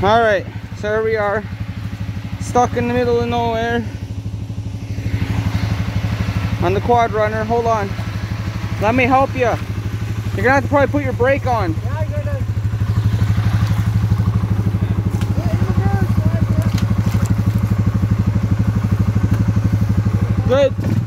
All right, so here we are, stuck in the middle of nowhere on the quad runner. Hold on, let me help you. You're gonna have to probably put your brake on. Yeah, I gotta. Good.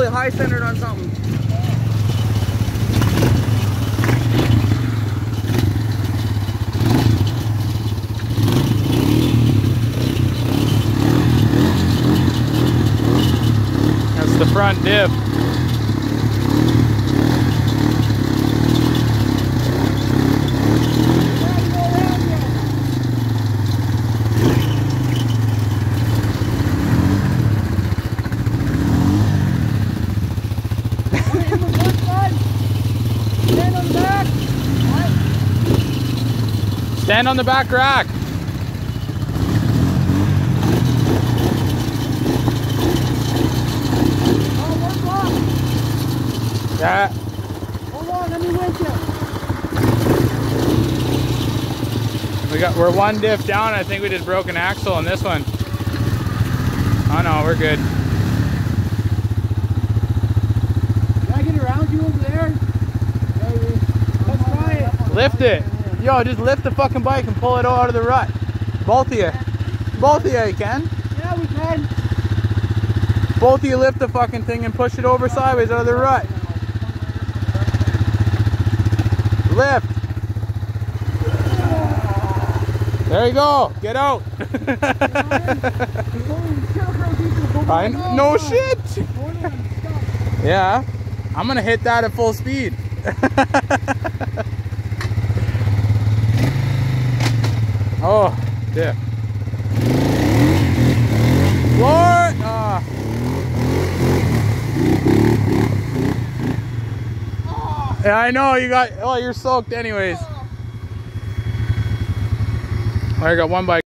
Totally high centered on something. That's the front diff. Stand on the back rack. Yeah. Hold on, let me winch you. We got we're one diff down. I think we just broke an axle on this one. Oh no, we're good. Can I get around you over there? Let's try it. Lift it. Yo, just lift the fucking bike and pull it out of the rut. Both of you. Both of you, you can. Yeah, we can. Both of you lift the fucking thing and push it over sideways out of the rut. Lift. There you go. Get out. I, no shit. Yeah. I'm gonna hit that at full speed. oh, yeah. Floor. Ah. Yeah, I know you got. Oh, you're soaked, anyways. I got one bike.